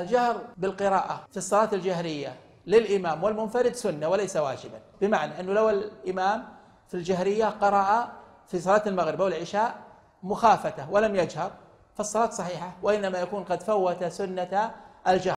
الجهر بالقراءة في الصلاة الجهرية للإمام والمنفرد سنة وليس واجبا. بمعنى أنه لو الإمام في الجهرية قرأ في صلاة المغرب أو العشاء مخافته ولم يجهر فالصلاة صحيحة وإنما يكون قد فوت سنة الجهر.